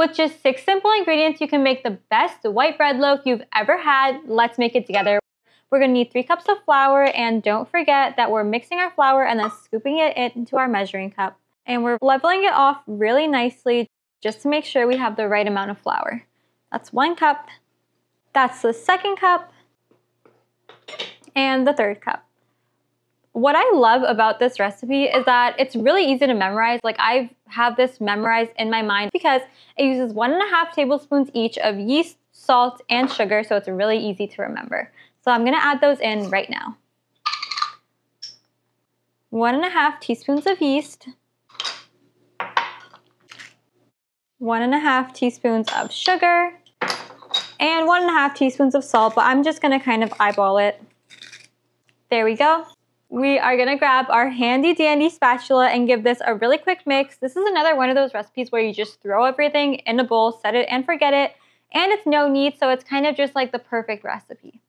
With just six simple ingredients, you can make the best white bread loaf you've ever had. Let's make it together. We're gonna need three cups of flour, and don't forget that we're mixing our flour and then scooping it into our measuring cup. And we're leveling it off really nicely just to make sure we have the right amount of flour. That's one cup. That's the second cup. And the third cup. What I love about this recipe is that it's really easy to memorize. Like I have this memorized in my mind because it uses one and a half tablespoons each of yeast, salt, and sugar, so it's really easy to remember. So I'm gonna add those in right now. One and a half teaspoons of yeast, one and a half teaspoons of sugar, and one and a half teaspoons of salt, but I'm just gonna kind of eyeball it. There we go. We are gonna grab our handy dandy spatula and give this a really quick mix. This is another one of those recipes where you just throw everything in a bowl, set it and forget it, and it's no knead, so it's kind of just like the perfect recipe.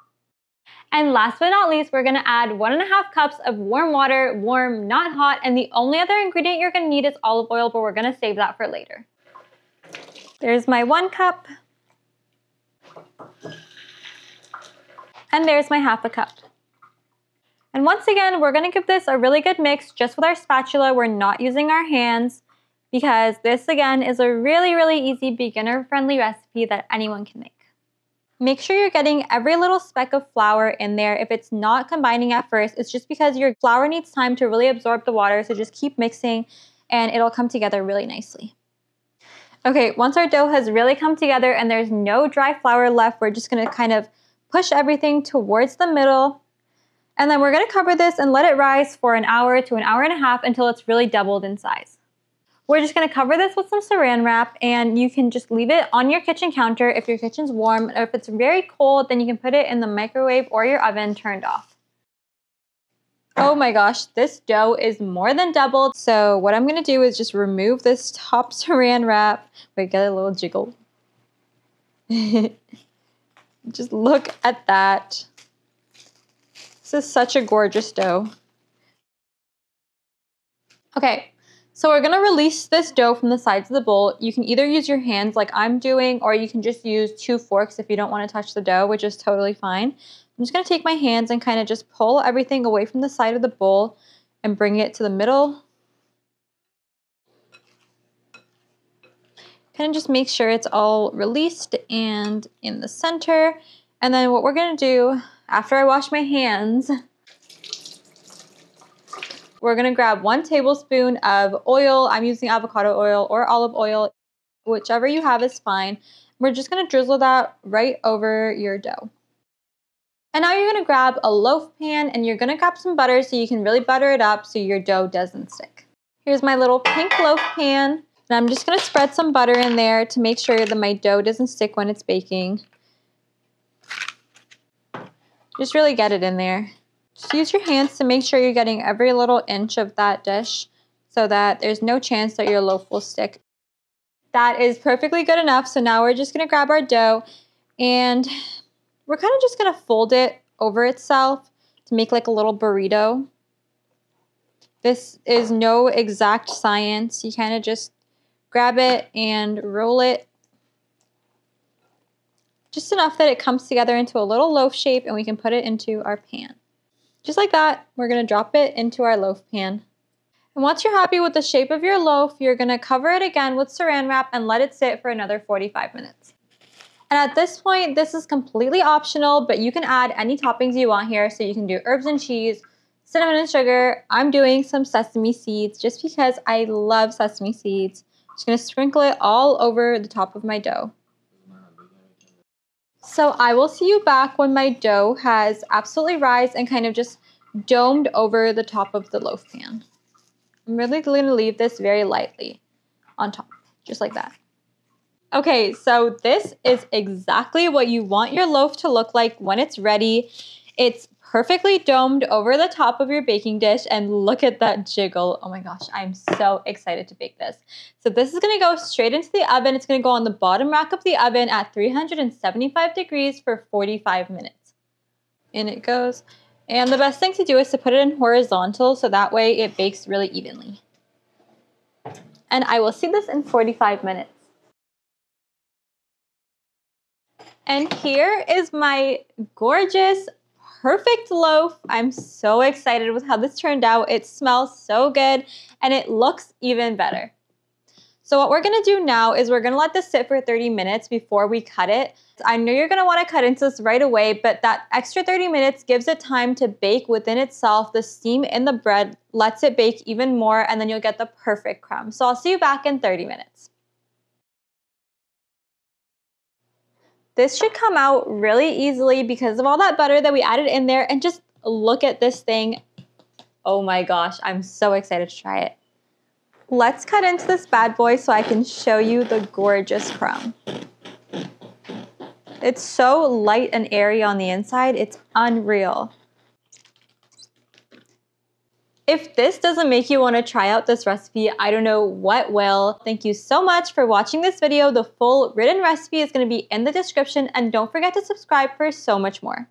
And last but not least, we're gonna add one and a half cups of warm water, warm, not hot, and the only other ingredient you're gonna need is olive oil, but we're gonna save that for later. There's my one cup. And there's my half a cup. And once again, we're gonna give this a really good mix just with our spatula. We're not using our hands because this again is a really, really easy beginner friendly recipe that anyone can make. Make sure you're getting every little speck of flour in there. If it's not combining at first, it's just because your flour needs time to really absorb the water. So just keep mixing and it'll come together really nicely. Okay, once our dough has really come together and there's no dry flour left, we're just gonna kind of push everything towards the middle. And then we're gonna cover this and let it rise for an hour to an hour and a half until it's really doubled in size. We're just gonna cover this with some saran wrap and you can just leave it on your kitchen counter if your kitchen's warm. Or if it's very cold, then you can put it in the microwave or your oven turned off. Oh my gosh, this dough is more than doubled. So what I'm gonna do is just remove this top saran wrap. Wait, get a little jiggle. just look at that. This is such a gorgeous dough. Okay, so we're gonna release this dough from the sides of the bowl. You can either use your hands like I'm doing, or you can just use two forks if you don't wanna touch the dough, which is totally fine. I'm just going to take my hands and kind of just pull everything away from the side of the bowl and bring it to the middle. Kind of just make sure it's all released and in the center. And then what we're going to do after I wash my hands, we're to grab one tablespoon of oil. I'm using avocado oil or olive oil, whichever you have is fine. We're just to drizzle that right over your dough. And now you're gonna grab a loaf pan and you're gonna grab some butter so you can really butter it up so your dough doesn't stick. Here's my little pink loaf pan. And I'm just gonna spread some butter in there to make sure that my dough doesn't stick when it's baking. Just really get it in there. Just use your hands to make sure you're getting every little inch of that dish so that there's no chance that your loaf will stick. That is perfectly good enough. So now we're just gonna grab our dough and we're kind of just going to fold it over itself to make like a little burrito. This is no exact science. You kind of just grab it and roll it just enough that it comes together into a little loaf shape and we can put it into our pan. Just like that, we're going to drop it into our loaf pan. And once you're happy with the shape of your loaf, you're going to cover it again with saran wrap and let it sit for another 45 minutes. And at this point, this is completely optional, but you can add any toppings you want here. So you can do herbs and cheese, cinnamon and sugar. I'm doing some sesame seeds just because I love sesame seeds. Just gonna sprinkle it all over the top of my dough. So I will see you back when my dough has absolutely rise and kind of just domed over the top of the loaf pan. I'm really going to leave this very lightly on top, just like that. Okay, so this is exactly what you want your loaf to look like when it's ready. It's perfectly domed over the top of your baking dish and look at that jiggle. Oh my gosh, I'm so excited to bake this. So this is gonna go straight into the oven. It's gonna go on the bottom rack of the oven at 375 degrees for 45 minutes. In it goes. And the best thing to do is to put it in horizontal so that way it bakes really evenly. And I will see this in 45 minutes. And here is my gorgeous, perfect loaf. I'm so excited with how this turned out. It smells so good and it looks even better. So what we're gonna do now is we're gonna let this sit for 30 minutes before we cut it. I know you're gonna wanna cut into this right away, but that extra 30 minutes gives it time to bake within itself. The steam in the bread lets it bake even more and then you'll get the perfect crumb. So I'll see you back in 30 minutes. This should come out really easily because of all that butter that we added in there. And just look at this thing. Oh my gosh, I'm so excited to try it. Let's cut into this bad boy so I can show you the gorgeous crumb. It's so light and airy on the inside, it's unreal. If this doesn't make you want to try out this recipe, I don't know what will. Thank you so much for watching this video. The full written recipe is going to be in the description and don't forget to subscribe for so much more.